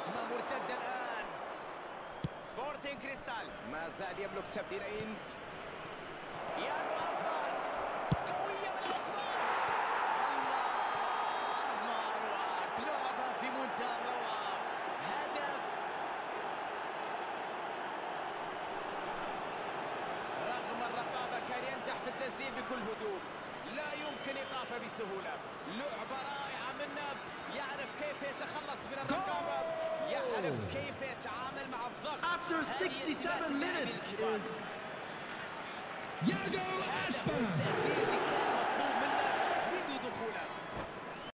هجمة مرتدة الآن. سبورتين كريستال. ما زال يملك تبديلين. يانو أسباس. قوية من أسباس. الله ما أروعك لعبة في منتهى الروعة. هدف. رغم الرقابة كان ينجح في التسجيل بكل هدوء. لا يمكن إيقافه بسهولة. لعبة يعرف كيف يتعامل مع الضغط After هذه سمات 67 اللاعب minutes الكبار. is Yago هذا هو Aspas. التأثير اللي كان